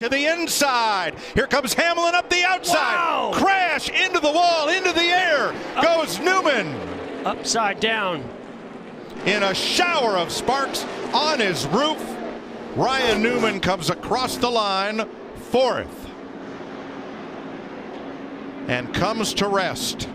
to the inside. Here comes Hamlin up the outside. Wow. Crash into the wall, into the air goes Newman Upside down. in a shower of sparks on his roof. Ryan Newman comes across the line fourth and comes to rest.